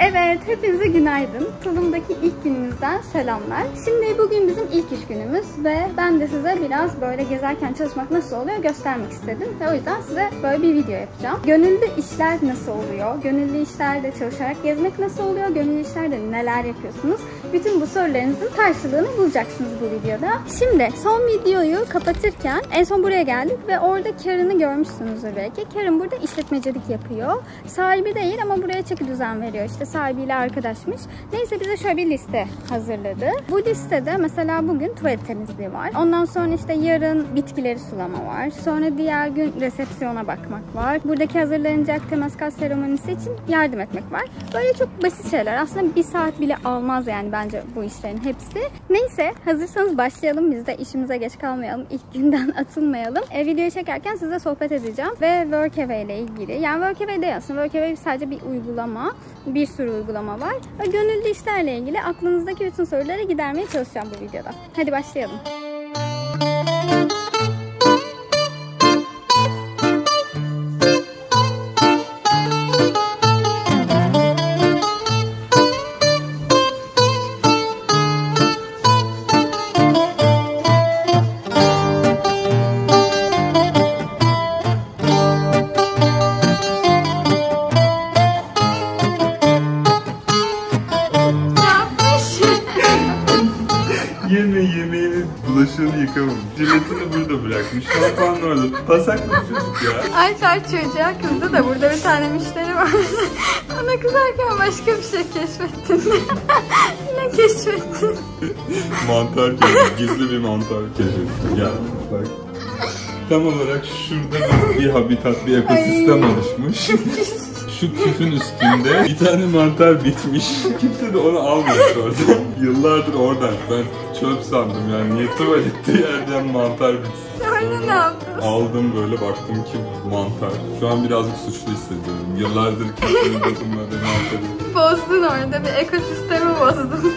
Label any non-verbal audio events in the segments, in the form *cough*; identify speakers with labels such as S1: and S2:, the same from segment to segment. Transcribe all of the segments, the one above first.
S1: Evet, hepinize günaydın. Tulum'daki ilk günümüzden selamlar. Şimdi bugün bizim ilk iş günümüz ve ben de size biraz böyle gezerken çalışmak nasıl oluyor göstermek istedim. Ve o yüzden size böyle bir video yapacağım. Gönüllü işler nasıl oluyor? Gönüllü işlerde çalışarak gezmek nasıl oluyor? Gönüllü işlerde neler yapıyorsunuz? Bütün bu sorularınızın karşılığını bulacaksınız bu videoda. Şimdi son videoyu kapatırken en son buraya geldik ve orada Karen'ı görmüşsünüzdür belki. Karen burada işletmecilik yapıyor. Sahibi değil ama buraya çeki düzen veriyor. İşte sahibiyle arkadaşmış. Neyse bize şöyle bir liste hazırladı. Bu listede mesela bugün tuvalet temizliği var. Ondan sonra işte yarın bitkileri sulama var. Sonra diğer gün resepsiyona bakmak var. Buradaki hazırlanacak temaskas seremonisi için yardım etmek var. Böyle çok basit şeyler. Aslında bir saat bile almaz yani bence bu işlerin hepsi. Neyse hazırsanız başlayalım. Biz de işimize geç kalmayalım. İlk günden *laughs* atılmayalım. E, videoyu çekerken size sohbet edeceğim. Ve Workaway ile ilgili. Yani Workaway değil aslında. Workaway sadece bir uygulama. Bir sürü uygulama var. Gönüllü işlerle ilgili aklınızdaki bütün soruları gidermeye çalışacağım bu videoda. Hadi başlayalım.
S2: Orada. Pasaklı bir çocuk ya.
S1: Ayfer çocuğa kızdı da burada bir tane müşteri var. *laughs* Ona kızarken başka bir şey keşfettin. *laughs* ne keşfettin?
S2: mantar keşfetti. Gizli bir mantar keşfetti. Gel bak. Tam olarak şurada bir, habitat, bir ekosistem oluşmuş. Şu küfün üstünde bir tane mantar bitmiş. Kimse de onu almamış oradan. Yıllardır oradan. Ben çöp sandım yani. Niye tuvalette yerden mantar bitsin.
S1: Sonra ne yaptın?
S2: Aldım böyle baktım ki mantar. Şu an birazcık suçlu hissediyorum. Yıllardır kimsenin dokunmadığı mantarı. *laughs*
S1: Bozdun orada bir ekosistemi bozdun.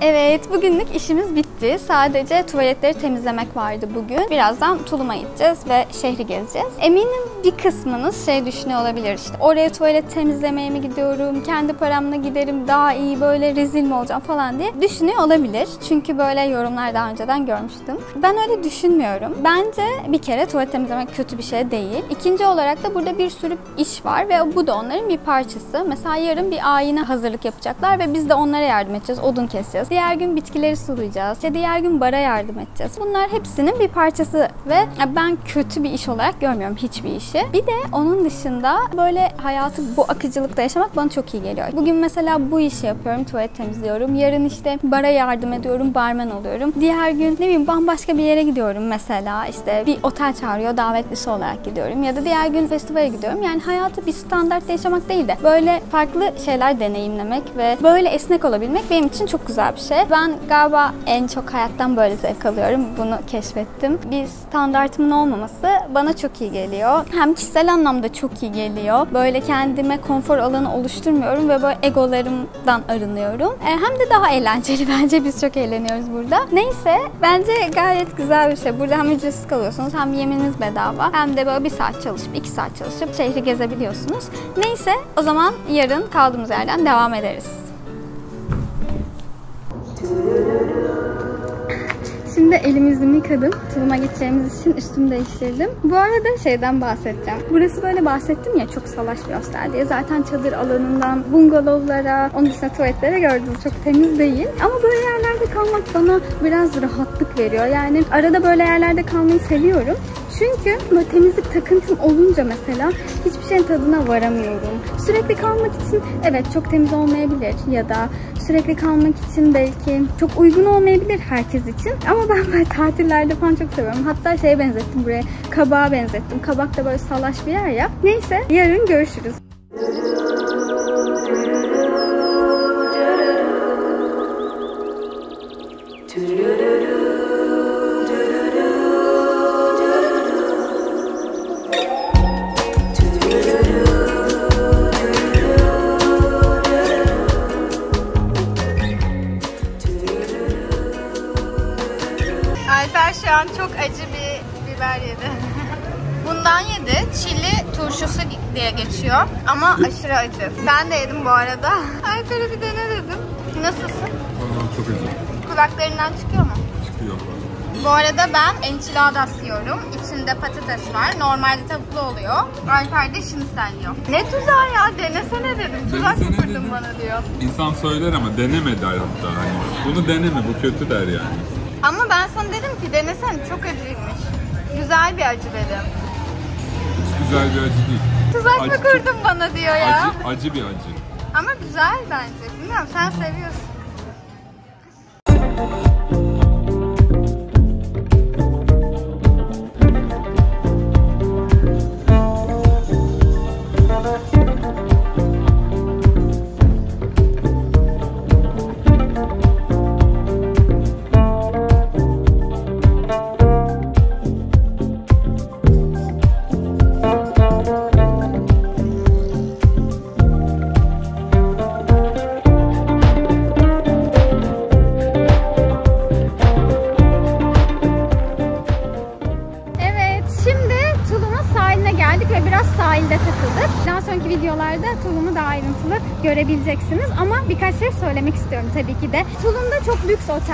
S1: Evet, bugünlük işimiz bitti. Sadece tuvaletleri temizlemek vardı bugün. Birazdan Tulum'a gideceğiz ve şehri gezeceğiz. Eminim bir kısmınız şey düşünüyor olabilir işte. Oraya tuvalet temizlemeye mi gidiyorum? Kendi paramla giderim daha iyi böyle rezil mi olacağım falan diye düşünüyor olabilir. Çünkü böyle yorumlar daha önceden görmüştüm. Ben öyle düşünmüyorum. Bence bir kere tuvalet temizlemek kötü bir şey değil. İkinci olarak da burada bir sürü iş var ve bu da onların bir parçası. Mesela yarın bir ayine hazırlık yapacaklar ve biz de onlara yardım edeceğiz. Odun keseceğiz. Diğer gün bitkileri sulayacağız. İşte diğer gün bara yardım edeceğiz. Bunlar hepsinin bir parçası ve ben kötü bir iş olarak görmüyorum hiçbir işi. Bir de onun dışında böyle hayatı bu akıcılıkta yaşamak bana çok iyi geliyor. Bugün mesela bu işi yapıyorum. Tuvalet temizliyorum. Yarın işte bara yardım ediyorum. Barmen oluyorum. Diğer gün ne bileyim bambaşka bir yere gidiyorum mesela. işte bir otel çağırıyor. Davetlisi olarak gidiyorum. Ya da diğer gün festivale gidiyorum. Yani hayatı bir standartta yaşamak değil de böyle farklı şeyler deneyimlemek ve böyle esnek olabilmek benim için çok güzel bir şey. Ben galiba en çok hayattan böyle zevk alıyorum. Bunu keşfettim. Bir standartımın olmaması bana çok iyi geliyor. Hem kişisel anlamda çok iyi geliyor. Böyle kendime konfor alanı oluşturmuyorum ve böyle egolarımdan arınıyorum. E, hem de daha eğlenceli *laughs* bence. Biz çok eğleniyoruz burada. Neyse bence gayet güzel bir şey. Burada hem ücretsiz kalıyorsunuz hem yeminiz bedava hem de böyle bir saat çalışıp iki saat çalışıp şehri gezebiliyorsunuz. Neyse o zaman yarın kaldığımız yerden devam ederiz. Şimdi elimizi yıkadım. Tulum'a gideceğimiz için üstümü değiştirdim. Bu arada şeyden bahsedeceğim. Burası böyle bahsettim ya çok salaş bir hostel diye. Zaten çadır alanından bungalovlara, onun dışında tuvaletlere gördünüz çok temiz değil. Ama böyle yerlerde kalmak bana biraz rahatlık veriyor. Yani arada böyle yerlerde kalmayı seviyorum. Çünkü böyle temizlik takıntım olunca mesela hiçbir şeyin tadına varamıyorum. Sürekli kalmak için evet çok temiz olmayabilir ya da sürekli kalmak için belki çok uygun olmayabilir herkes için. Ama ben böyle tatillerde falan çok seviyorum. Hatta şeye benzettim buraya, kabağa benzettim. Kabak da böyle salaş bir yer ya. Neyse yarın görüşürüz. Alper şu an çok acı bir biber yedi. *laughs* Bunu Tulumdan yedi. Çili turşusu diye geçiyor. Ama aşırı acı. Ben de yedim bu arada. *laughs* Alper'e bir dene dedim. Nasılsın?
S2: Aa, çok acı.
S1: Kulaklarından çıkıyor mu?
S2: Çıkıyor.
S1: Bu arada ben enchiladas yiyorum. İçinde patates var. Normalde tavuklu oluyor. Alper de şinisel yiyor. Ne tuzağı ya? Denesene dedim. Tuzak
S2: Denesene
S1: kurdun
S2: dedim.
S1: bana diyor.
S2: İnsan söyler ama deneme der hatta. Hani bunu deneme bu kötü der yani.
S1: Ama ben sana dedim ki denesene çok acıymış. Güzel bir acı dedim.
S2: Güzel bir acı değil.
S1: Tuzak
S2: Acı-
S1: mı kurdun bana diyor ya.
S2: Acı, acı bir acı.
S1: Ama güzel bence. Bilmiyorum sen seviyorsun.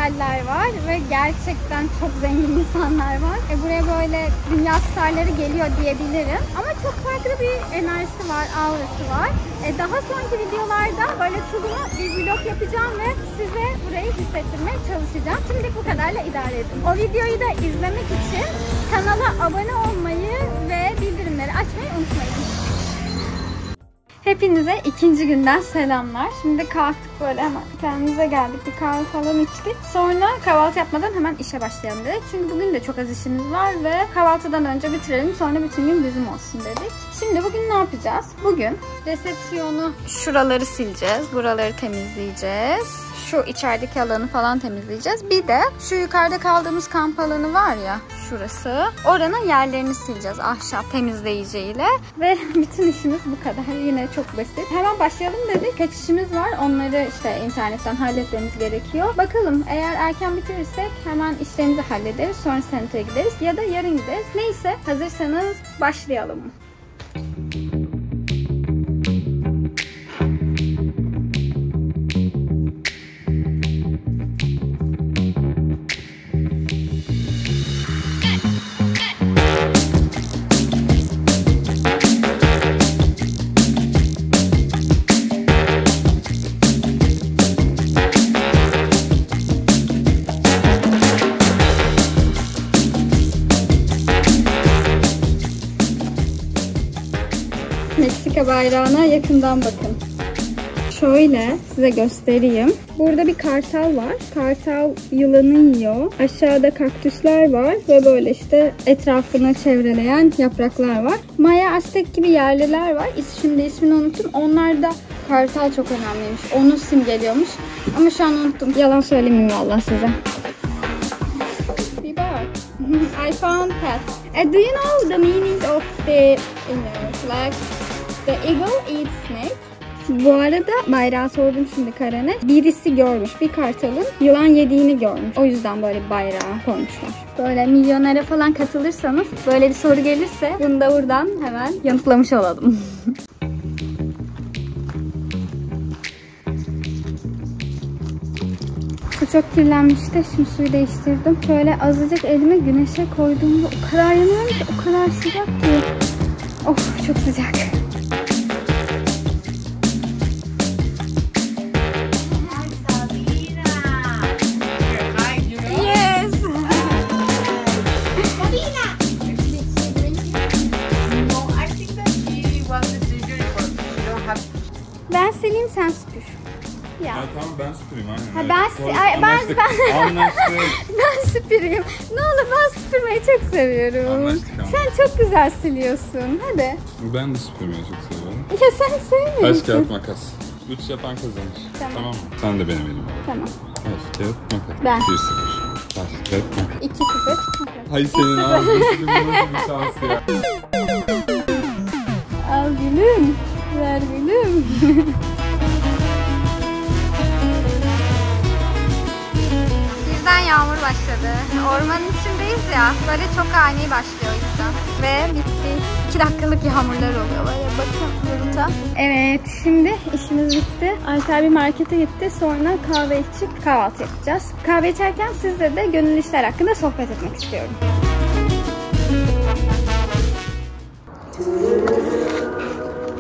S1: Oteller var ve gerçekten çok zengin insanlar var. E buraya böyle dünya starları geliyor diyebilirim. Ama çok farklı bir enerjisi var, aurası var. E daha sonraki videolarda böyle Tulum'u bir vlog yapacağım ve size burayı hissettirmeye çalışacağım. Şimdilik bu kadarla idare edin. O videoyu da izlemek için kanala abone olmayı ve bildirimleri açmayı unutmayın. Hepinize ikinci günden selamlar. Şimdi kalktık böyle hemen kendimize geldik. Bir kahve falan içtik. Sonra kahvaltı yapmadan hemen işe başlayalım dedik. Çünkü bugün de çok az işimiz var ve kahvaltıdan önce bitirelim. Sonra bütün gün bizim olsun dedik. Şimdi bugün ne yapacağız? Bugün resepsiyonu şuraları sileceğiz. Buraları temizleyeceğiz. Şu içerideki alanı falan temizleyeceğiz. Bir de şu yukarıda kaldığımız kamp alanı var ya şurası. Oranın yerlerini sileceğiz ahşap temizleyiciyle. Ve *laughs* bütün işimiz bu kadar. Yine çok basit. Hemen başlayalım dedik. Kaç işimiz var. Onları işte internetten halletmemiz gerekiyor. Bakalım eğer erken bitirirsek hemen işlerimizi hallederiz. Sonra sentere gideriz ya da yarın gideriz. Neyse hazırsanız başlayalım. Bayrağına yakından bakın. Şöyle size göstereyim. Burada bir kartal var. Kartal yılanı yiyor. Aşağıda kaktüsler var ve böyle işte etrafını çevreleyen yapraklar var. Maya Aztek gibi yerliler var. Şimdi ismini unuttum. Onlar da kartal çok önemliymiş. Onu simgeliyormuş. Ama şu an unuttum. Yalan söylemeyeyim valla size. Bir bak. *laughs* I found that. Uh, do you know the meaning of the you know, flag? The eagle eats snake. Bu arada bayrağı sordum şimdi Karen'e. Birisi görmüş bir kartalın yılan yediğini görmüş. O yüzden böyle bayrağı koymuşlar. Böyle milyonere falan katılırsanız böyle bir soru gelirse bunu da buradan hemen yanıtlamış olalım. *laughs* Su çok kirlenmişti. Şimdi suyu değiştirdim. Şöyle azıcık elime güneşe koyduğumda o kadar yanıyorum ki o kadar sıcak ki. Of çok sıcak.
S2: Anlaştık.
S1: ben-
S2: Anlaştık. *laughs*
S1: Ben süpüreyim. Ne olur ben süpürmeyi çok seviyorum.
S2: Anlaştık ama.
S1: Sen çok güzel siliyorsun. Hadi.
S2: Ben de süpürmeyi çok seviyorum.
S1: Ya sen sevmiyor
S2: Taş kağıt makas. Üç yapan kazanır.
S1: Tamam.
S2: mı? Sen de benim elim.
S1: Tamam.
S2: Taş kağıt makas.
S1: Ben.
S2: Bir sıfır. Taş kağıt makas.
S1: 2-0.
S2: Hay senin ağzını *laughs* nasıl bir şans ya.
S1: Al gülüm. Ver gülüm. *laughs* yağmur başladı. Ormanın içindeyiz ya. Böyle çok ani başlıyor o yüzden. Ve bitti. 2 dakikalık yağmurlar oluyor böyle bakın burada. Evet şimdi işimiz bitti. Alper bir markete gitti sonra kahve içip kahvaltı yapacağız. Kahve içerken sizle de gönül işler hakkında sohbet etmek istiyorum.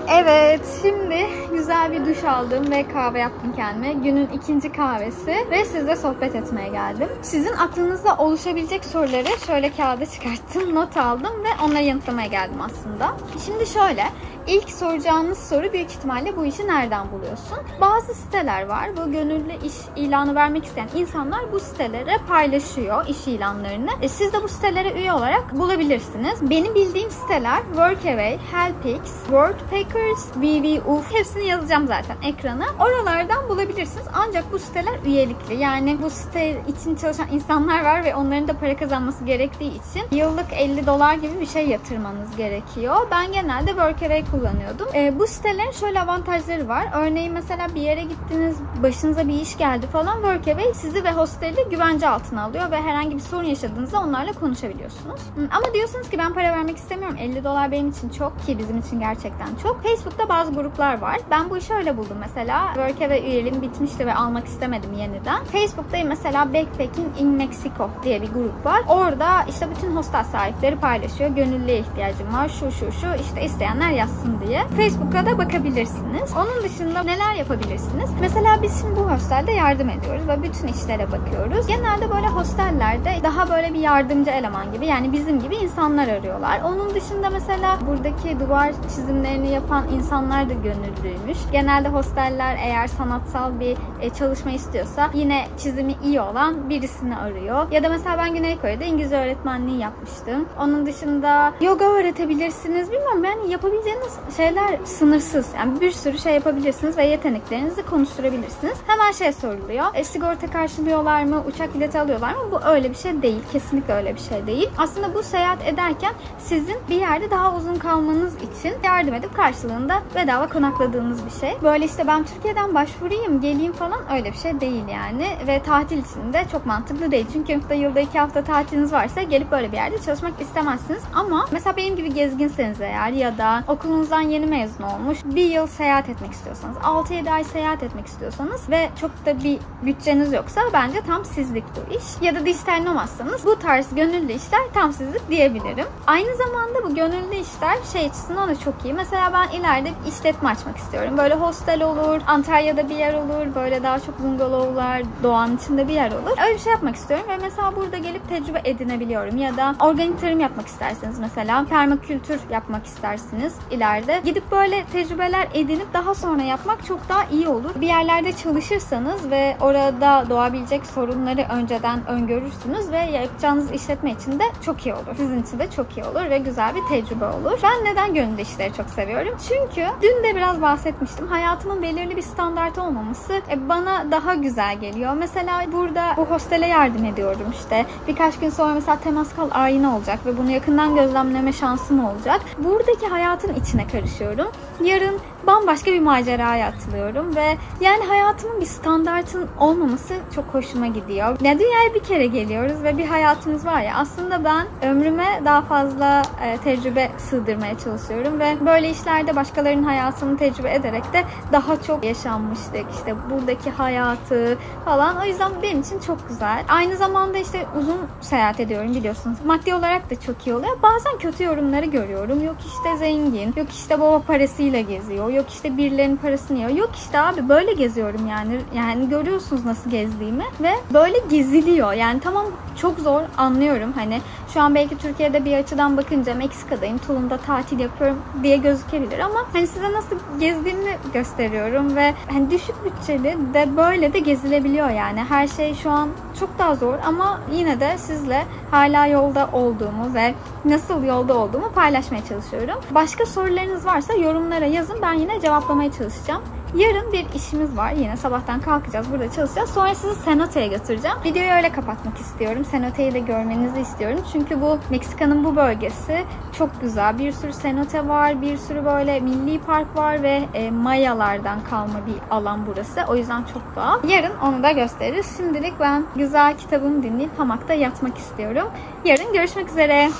S1: Evet, şimdi güzel bir duş aldım ve kahve yaptım kendime. Günün ikinci kahvesi ve sizle sohbet etmeye geldim. Sizin aklınızda oluşabilecek soruları şöyle kağıda çıkarttım, not aldım ve onları yanıtlamaya geldim aslında. Şimdi şöyle, İlk soracağınız soru büyük ihtimalle bu işi nereden buluyorsun? Bazı siteler var. Bu gönüllü iş ilanı vermek isteyen insanlar bu sitelere paylaşıyor iş ilanlarını. E siz de bu sitelere üye olarak bulabilirsiniz. Benim bildiğim siteler Workaway, Helpix, Workpackers, VVUF hepsini yazacağım zaten ekrana. Oralardan bulabilirsiniz. Ancak bu siteler üyelikli. Yani bu site için çalışan insanlar var ve onların da para kazanması gerektiği için yıllık 50 dolar gibi bir şey yatırmanız gerekiyor. Ben genelde Workaway kullanıyordum. E, bu sitelerin şöyle avantajları var. Örneğin mesela bir yere gittiniz, başınıza bir iş geldi falan Workaway sizi ve hosteli güvence altına alıyor ve herhangi bir sorun yaşadığınızda onlarla konuşabiliyorsunuz. Ama diyorsunuz ki ben para vermek istemiyorum. 50 dolar benim için çok ki bizim için gerçekten çok. Facebook'ta bazı gruplar var. Ben bu işi öyle buldum mesela. Workaway üyeliğim bitmişti ve almak istemedim yeniden. Facebook'ta mesela Backpacking in Mexico diye bir grup var. Orada işte bütün hostel sahipleri paylaşıyor. Gönüllüye ihtiyacım var. Şu şu şu işte isteyenler yazsın diye. Facebook'a da bakabilirsiniz. Onun dışında neler yapabilirsiniz? Mesela biz şimdi bu hostelde yardım ediyoruz ve bütün işlere bakıyoruz. Genelde böyle hostellerde daha böyle bir yardımcı eleman gibi yani bizim gibi insanlar arıyorlar. Onun dışında mesela buradaki duvar çizimlerini yapan insanlar da gönüllüymüş. Genelde hosteller eğer sanatsal bir e, çalışma istiyorsa yine çizimi iyi olan birisini arıyor. Ya da mesela ben Güney Kore'de İngilizce öğretmenliği yapmıştım. Onun dışında yoga öğretebilirsiniz. Bilmiyorum yani yapabileceğiniz şeyler sınırsız. Yani bir sürü şey yapabilirsiniz ve yeteneklerinizi konuşturabilirsiniz. Hemen şey soruluyor. E, sigorta karşılıyorlar mı? Uçak bileti alıyorlar mı? Bu öyle bir şey değil. Kesinlikle öyle bir şey değil. Aslında bu seyahat ederken sizin bir yerde daha uzun kalmanız için yardım edip karşılığında bedava konakladığınız bir şey. Böyle işte ben Türkiye'den başvurayım, geleyim falan öyle bir şey değil yani. Ve tatil için de çok mantıklı değil. Çünkü yılda iki hafta tatiliniz varsa gelip böyle bir yerde çalışmak istemezsiniz. Ama mesela benim gibi gezginseniz eğer ya da okulunuzdan yeni mezun olmuş bir yıl seyahat etmek istiyorsanız, 6-7 ay seyahat etmek istiyorsanız ve çok da bir bütçeniz yoksa bence tam sizlik bu iş. Ya da dijital nomadsanız bu tarz gönüllü işler tam sizlik diyebilirim. Aynı zamanda bu gönüllü işler şey açısından da çok iyi. Mesela ben ileride bir işletme açmak istiyorum. Böyle hostel olur, Antalya'da bir yer olur, böyle daha çok bungalovlar, doğanın içinde bir yer olur. Öyle bir şey yapmak istiyorum ve mesela burada gelip tecrübe edinebiliyorum. Ya da organik tarım yapmak isterseniz mesela permakültür yapmak istersiniz ileride. Gidip böyle tecrübeler edinip daha sonra yapmak çok daha iyi olur. Bir yerlerde çalışırsanız ve orada doğabilecek sorunları önceden öngörürsünüz ve yapacağınız işletme için de çok iyi olur. Sizin için de çok iyi olur ve güzel bir tecrübe olur. Ben neden gönüllü işleri çok seviyorum? Çünkü dün de biraz bahsetmiştim. Hayatımın belirli bir standart olmaması e, bana daha güzel geliyor. Mesela burada bu hostele yardım ediyorum işte. Birkaç gün sonra mesela temas kal ayini olacak ve bunu yakından gözlemleme şansım olacak. Buradaki hayatın içine karışıyorum. Yarın bambaşka bir maceraya atılıyorum ve yani hayatımın bir standartın olmaması çok hoşuma gidiyor. Ya dünyaya bir kere geliyoruz ve bir hayatımız var ya aslında ben ömrüme daha fazla e, tecrübe sığdırmaya çalışıyorum ve böyle işlerde başkalarının hayatını tecrübe ederek de daha çok yaşanmıştık. İşte buradaki hayatı falan. O yüzden benim için çok güzel. Aynı zamanda işte uzun seyahat ediyorum biliyorsunuz. Maddi olarak da çok iyi oluyor. Bazen kötü yorumları görüyorum. Yok işte zengin, yok işte baba parasıyla geziyor, yok işte birilerinin parasını yiyor. Yok işte abi böyle geziyorum yani. Yani görüyorsunuz nasıl gezdiğimi ve böyle geziliyor. Yani tamam çok zor anlıyorum. Hani şu an belki Türkiye'de bir açıdan bakınca Meksika'dayım, Tulum'da tatil yapıyorum diye gözükebilir ama hani size nasıl gezdiğimi gösteriyorum ve hani düşük bütçeli de böyle de gezilebiliyor yani. Her şey şu an çok daha zor ama yine de sizle hala yolda olduğumu ve nasıl yolda olduğumu paylaşmaya çalışıyorum. Başka sorularınız varsa yorumlara yazın. Ben yine cevaplamaya çalışacağım. Yarın bir işimiz var. Yine sabahtan kalkacağız. Burada çalışacağız. Sonra sizi Cenote'ye götüreceğim. Videoyu öyle kapatmak istiyorum. Cenote'yi de görmenizi istiyorum. Çünkü bu Meksika'nın bu bölgesi çok güzel. Bir sürü cenote var. Bir sürü böyle milli park var ve e, Mayalardan kalma bir alan burası. O yüzden çok doğal. Yarın onu da gösteririz. Şimdilik ben güzel kitabımı dinleyip hamakta yatmak istiyorum. Yarın görüşmek üzere.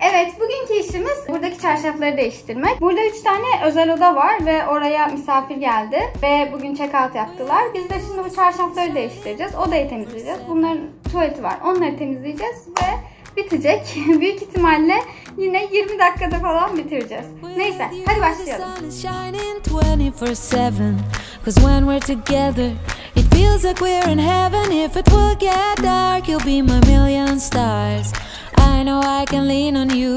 S1: Evet, bugünkü işimiz buradaki çarşafları değiştirmek. Burada 3 tane özel oda var ve oraya misafir geldi ve bugün check-out yaptılar. Biz de şimdi bu çarşafları değiştireceğiz. Odayı temizleyeceğiz. Bunların tuvaleti var. Onları temizleyeceğiz ve bitecek. *laughs* Büyük ihtimalle yine 20 dakikada falan bitireceğiz. Neyse, hadi başlayalım.
S3: The sun is shining 24/7. Cause when we're together, it feels like we're in heaven. If it will get dark, you'll be my million stars. I know I can lean on you.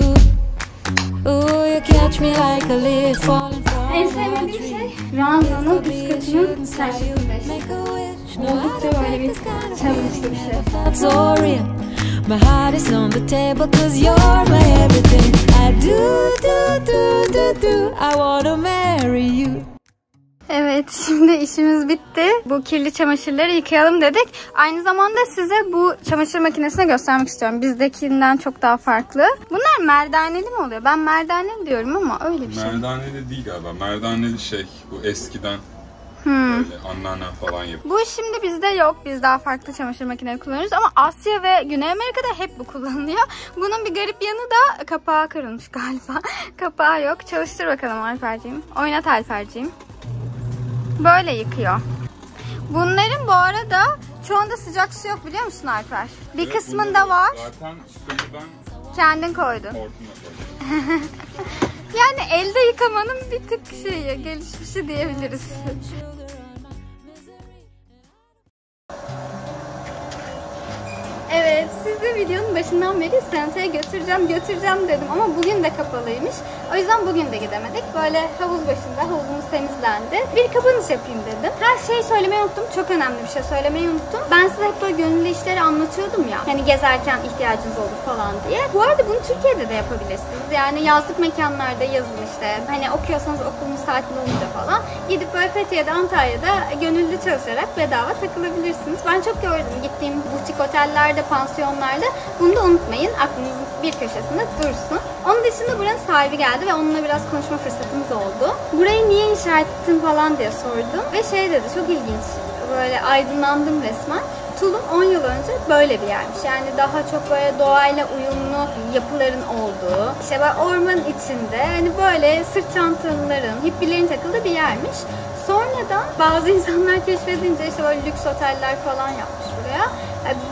S3: Ooh, you catch me like a leaf falling from
S1: En
S3: a
S1: sevmediğim
S3: tree.
S1: şey ranzanın üst katının çarşafını
S3: Make
S1: değiştirmek.
S3: a wish. No, I
S1: Oldukça
S3: don't
S1: böyle
S3: think
S1: bir
S3: it's gonna
S1: challenge'lı bir şey.
S3: That's so real. My heart is on the table cause you're my everything. I do, do, do, do, do. I wanna marry you.
S1: Evet *laughs* şimdi işimiz bitti. Bu kirli çamaşırları yıkayalım dedik. Aynı zamanda size bu çamaşır makinesini göstermek istiyorum. Bizdekinden çok daha farklı. Bunlar merdaneli mi oluyor? Ben merdaneli diyorum ama öyle bir şey.
S2: Merdaneli değil galiba. Merdaneli şey. Bu eskiden
S1: Hmm.
S2: böyle anneannem falan yapıyor.
S1: Bu şimdi bizde yok. Biz daha farklı çamaşır makineleri kullanıyoruz ama Asya ve Güney Amerika'da hep bu kullanılıyor. Bunun bir garip yanı da kapağı kırılmış galiba. *laughs* kapağı yok. Çalıştır bakalım Alperciğim. Oynat Alperciğim. Böyle yıkıyor. Bunların bu arada çoğunda sıcak su yok biliyor musun Alper? Bir
S2: Evet,
S1: kısmında var.
S2: Zaten suyu ben
S1: Kendin koydun. *laughs* Yani elde yıkamanın bir tık şeyi, gelişmişi diyebiliriz. Sizi videonun başından beri Senta'ya götüreceğim, götüreceğim dedim ama bugün de kapalıymış. O yüzden bugün de gidemedik. Böyle havuz başında havuzumuz temizlendi. Bir kapanış yapayım dedim. Her şeyi söylemeyi unuttum. Çok önemli bir şey söylemeyi unuttum. Ben size hep böyle gönüllü işleri anlatıyordum ya. Hani gezerken ihtiyacınız olur falan diye. Bu arada bunu Türkiye'de de yapabilirsiniz. Yani yazlık mekanlarda yazın işte. Hani okuyorsanız okulunuz tatil olunca falan. Gidip böyle Fethiye'de, Antalya'da gönüllü çalışarak bedava takılabilirsiniz. Ben çok gördüm gittiğim butik otellerde, pansiyonlarda. Bunu da unutmayın. Aklınızın bir köşesinde dursun. Onun dışında buranın sahibi geldi ve onunla biraz konuşma fırsatımız oldu. Burayı niye inşa ettin falan diye sordum. Ve şey dedi çok ilginç. Böyle aydınlandım resmen. Tulum 10 yıl önce böyle bir yermiş. Yani daha çok böyle doğayla uyumlu yapıların olduğu, işte böyle ormanın içinde hani böyle sırt çantalıların, hippilerin takıldığı bir yermiş. Sonradan bazı insanlar keşfedince işte böyle lüks oteller falan yapmış buraya.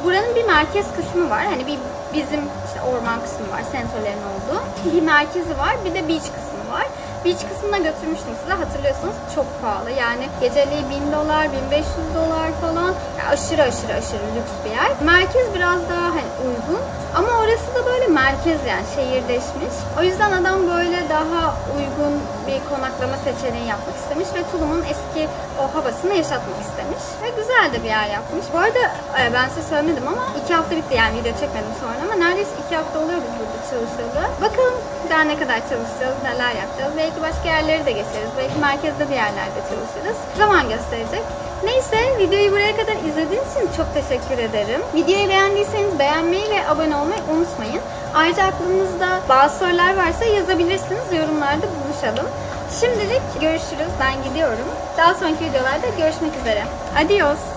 S1: Buranın bir merkez kısmı var. Hani bir bizim işte orman kısmı var, sentolerin olduğu. Bir merkezi var, bir de beach kısmı var. Beach kısmına götürmüştüm size hatırlıyorsunuz çok pahalı yani geceliği 1000 dolar 1500 dolar falan Yani aşırı aşırı aşırı lüks bir yer. Merkez biraz daha hani uygun ama orası da böyle merkez yani şehirleşmiş. O yüzden adam böyle daha uygun bir konaklama seçeneği yapmak istemiş ve Tulum'un eski o havasını yaşatmak istemiş. Ve güzel de bir yer yapmış. Bu arada e, ben size söylemedim ama iki hafta bitti yani video çekmedim sonra ama neredeyse iki hafta oluyor burada çalışalı. Bakalım daha ne kadar çalışacağız, neler yapacağız. Belki başka yerleri de geçeriz. Belki merkezde bir yerlerde çalışırız. Zaman gösterecek. Neyse videoyu buraya kadar izlediğiniz için çok teşekkür ederim. Videoyu beğendiyseniz beğenmeyi ve abone olmayı unutmayın. Ayrıca aklınızda bazı sorular varsa yazabilirsiniz. Yorumlarda buluşalım. Şimdilik görüşürüz. Ben gidiyorum. Daha sonraki videolarda görüşmek üzere. Adios.